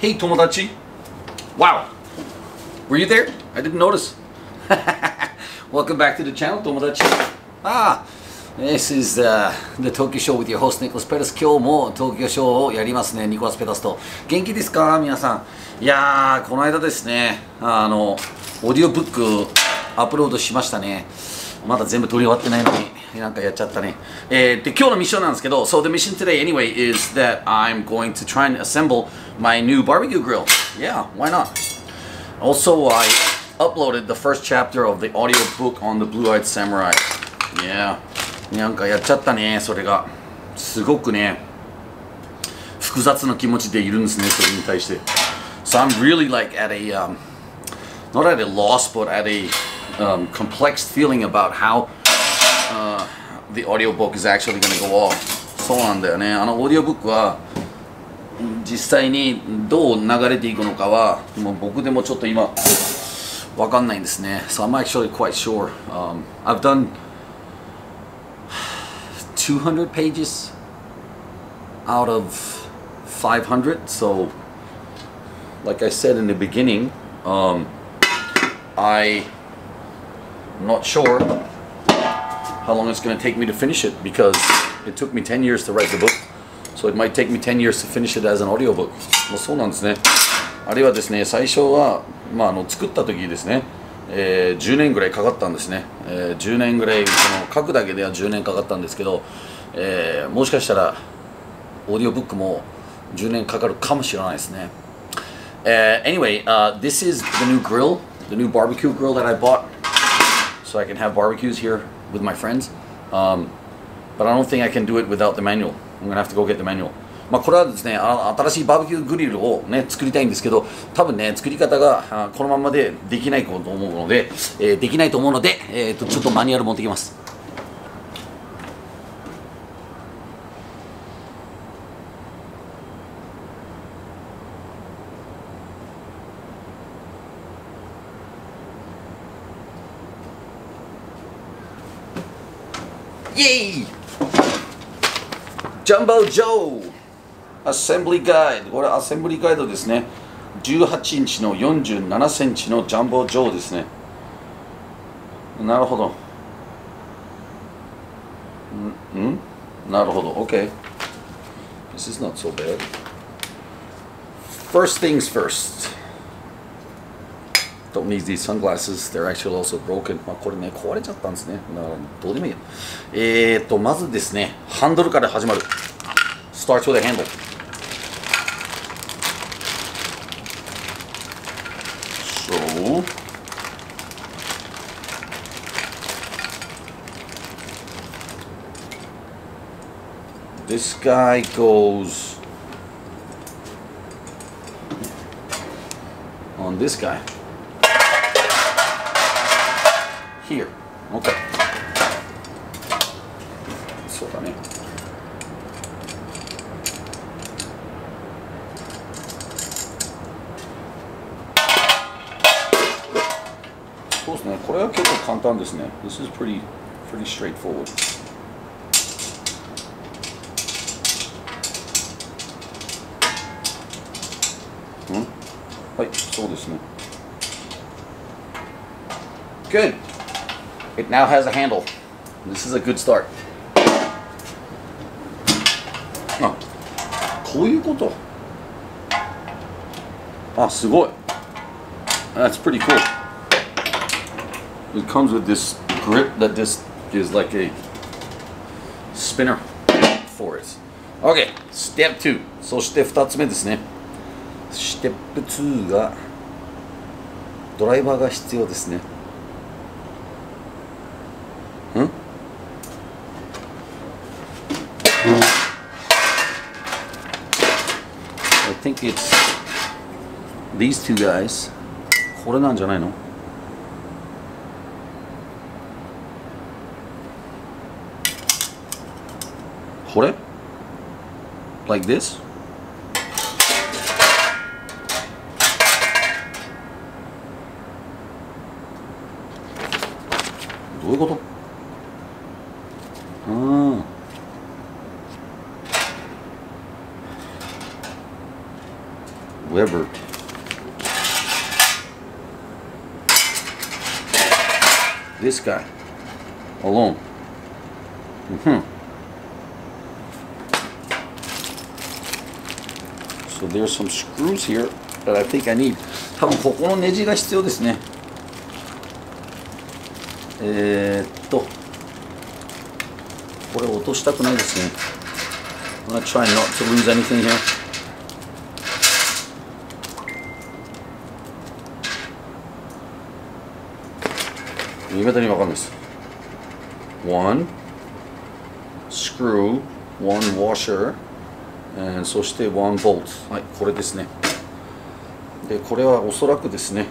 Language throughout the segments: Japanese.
Hey, Tomodachi. Wow. Were you there? I didn't notice. Welcome back to the channel, Tomodachi. Ah, this is uh, the Tokyo Show with your host, Nicholas Pettis. 今日も東京ショーをやりますね、ニコラス・ペタスと。元気ですか皆さん。いやー、この間ですね、あの、オーディオブックアップロードしましたね。まだ全部撮り終わってないのに、なんかやっちゃったね。えー、で、今日のミッションなんですけど、So the mission today anyway is that I'm going to try and assemble my new barbecue grill. Yeah, why not? Also, I uploaded the first chapter of the audio book on the Blue-Eyed Samurai. Yeah. なんかやっちゃったね、それが。すごくね、複雑な気持ちでいるんですね、それに対して。So I'm really like at a, um, not at a loss, but at a um, complex feeling about how uh, the audiobook is actually going to go off. そうなんだよね。あのオーディオブックは実際にどう流れていくのかはもう僕でもちょっと今わかんないんですね。So I'm actually quite sure. Um, I've done 200 pages out of 500. So, like I said in the beginning, um, I'm not sure how long it's going to take me to finish it because it took me 10 years to write the book. So it might take me 10 years to finish it as an audiobook. もうそうなんですね。あるいはですね、最初は、まあ、あの作った時ですね、えー10年ぐらいかかったんですね。えー10年ぐらい、その書くだけでは10年かかったんですけど、えーもしかしたら、オーディオブックも10年かかるかもしれないですね。Uh, anyway, uh, this is the new grill, the new barbecue grill that I bought, so I can have barbecues here with my friends. Um, but I don't think I can do it without the manual. I'm gonna have to go get the manual. まあこれはですね、あ新しいバーベキューグリルをね作りたいんですけど、多分ね作り方がこのままでできないと思うので、えーできないと思うので、えーとちょっとマニュアル持ってきます。イエイジャンボ・ジョーアセンブリガイドこれアセンブリガイドですね18インチの47センチのジャンボ・ジョーですねなるほどんんなるほど OK This is not so bad First things first Don't need these sunglasses. They're actually also broken. まあこれね、壊れちゃったんですね。だからどうでもいいよ。えーと、まずですね、ハンドルから始まる。Starts with a handle. So, this guy goes on this guy. Here. Okay. そうだね。そうですね。これは結構簡単ですね。This is pretty, pretty straightforward. はい、そうですね。Good. It now has a handle. This is a good start. あ、こういうこと。あ、すごい。That's pretty cool. It comes with this grip that this is like a spinner for it. Okay, step 2. そして2つ目ですね。ステップ2がドライバーが必要ですね。 these two guys これなんじゃないのこれ Like this? どういうことうん Weber. This guy alone. hmm So there's some screws here that I think I need. 多分ここのネジが必要ですね。えー、っと、これ落としたくないですね。I'm gonna try not to lose anything here. いまだにわかんないです one screw one washer and そして one bolt はいこれですねでこれはおそらくですね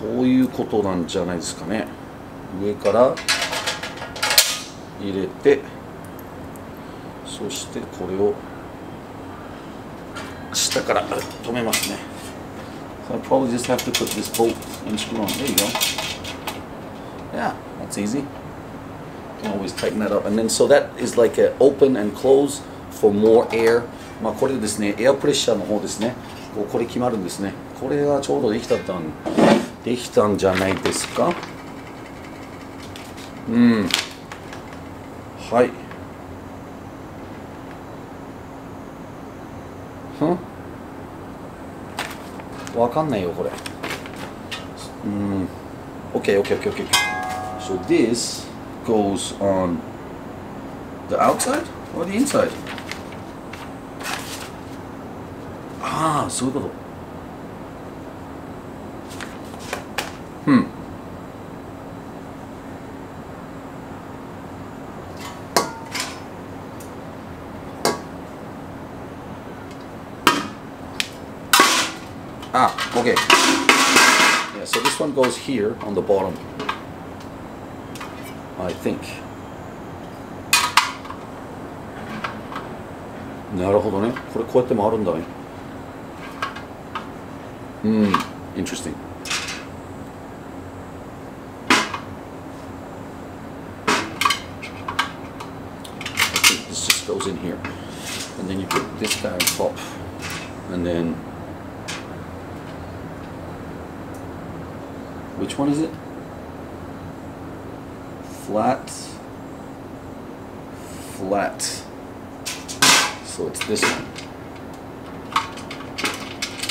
こういうことなんじゃないですかね上から入れてそしてこれを下から止めますね So I probably just have to put this bolt and screw on. There you go. Yeah, that's easy. always tighten that up. And then so that is like a open and close for more air. まあこれですね、エアプレッシャーの方ですね。こうこれ決まるんですね。これがちょうどできたんできたんじゃないですか。うん。はい。ふんわかんないよこれ。うん。OKOKOKOK So this goes on the outside or the inside? Ah, so we got a... Hmm. Ah, okay. Yeah, so this one goes here on the bottom. I think. なるほどね。これこうやって回るんだね。うん、interesting. I think this just goes in here. And then you put this guy on top. And then Which one is it? Flat. Flat. So it's this one.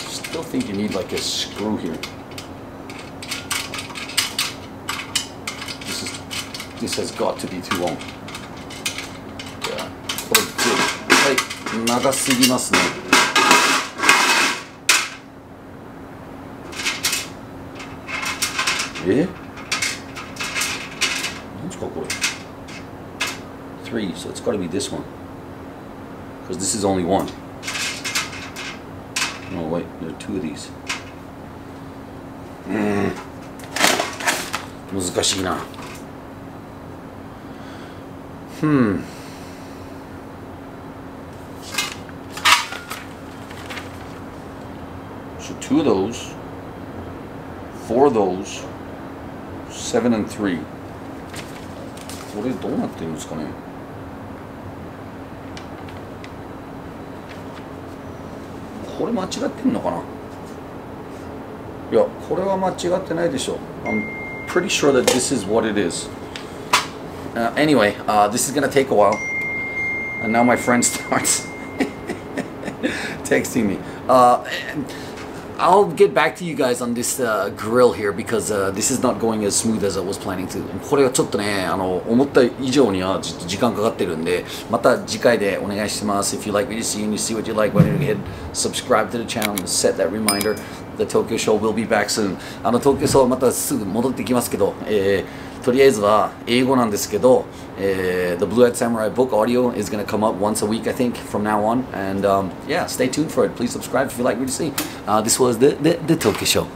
Still think you need like a screw here. This is this has got to be too long. Yeah. これ絶対長すぎますね。え 何ですかこれ Three, so it's got to be this one. Because this is only one. No, wait, there are two of these. うん難しいな。Hmm. So two of those, four of those, seven and three. これどうなってるんですかねこれ間違ってんのかないやこれは間違ってないでしょ I'm pretty sure that this is what it is uh, anyway uh, this is gonna take a while and now my friend starts texting me uh, I'll get back to you guys on this uh, grill here because uh, this is not going as smooth as I was planning to これはちょっとねあの思った以上にはちょっと時間かかってるんでまた次回でお願いします If you like what you see and you see what you like why don't you hit subscribe to the channel and set that reminder The Tokyo Show will be back soon あの東京 Show またすぐ戻ってきますけど、えー とりあえずは英語なんですけど、えー The Blue Eyed Samurai book audio is going to come up once a week, I think, from now on. And um, yeah, stay tuned for it. Please subscribe if you like what you see. Uh, this was the, the, the Tokyo Show.